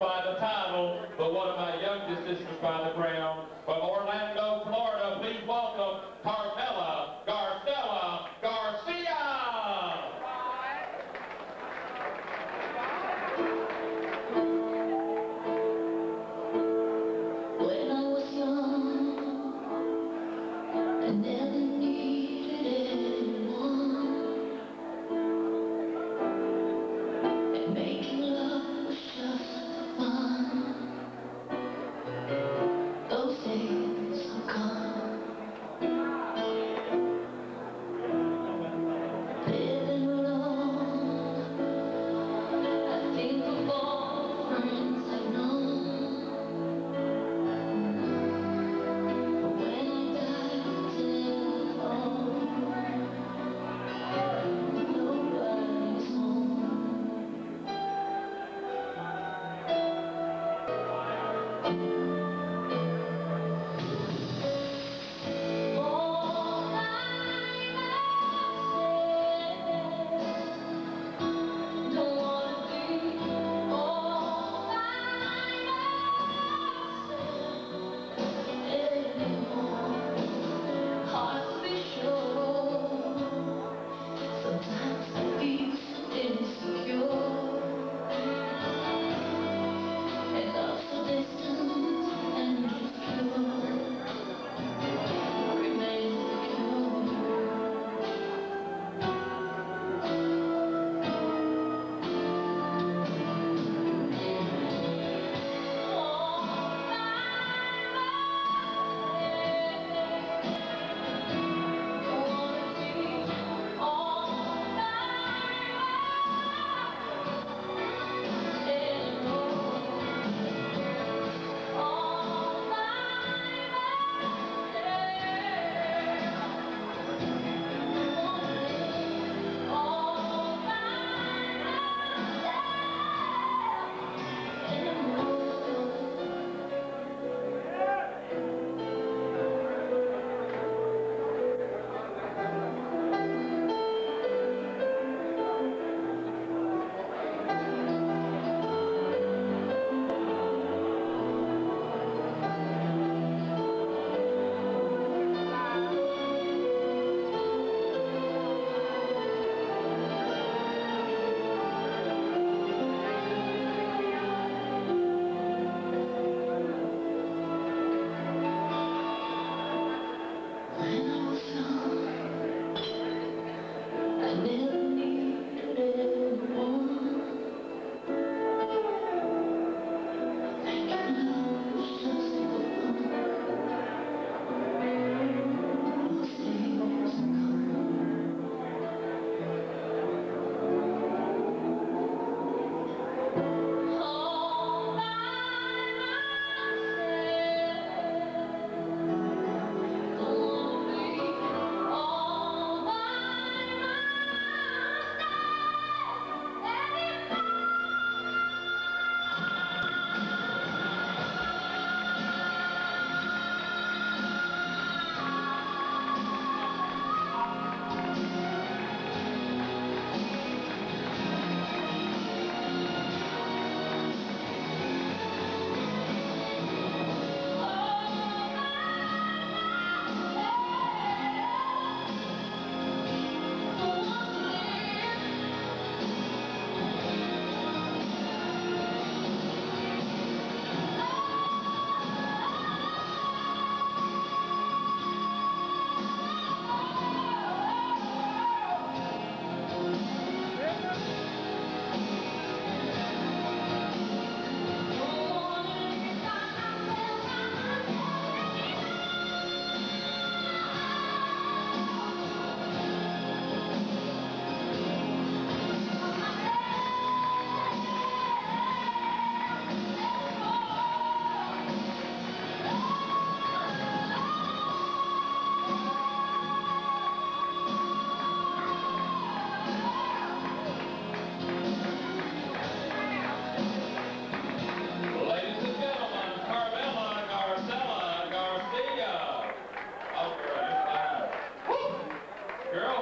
by the title, but one of my youngest sisters by the crown. From Orlando, Florida, please welcome Carmella Marcella Garcia. When I was young,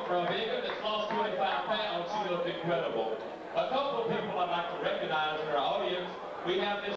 from Egan that's lost 25 pounds, she looked incredible. A couple of people I'd like to recognize in our audience. We have Miss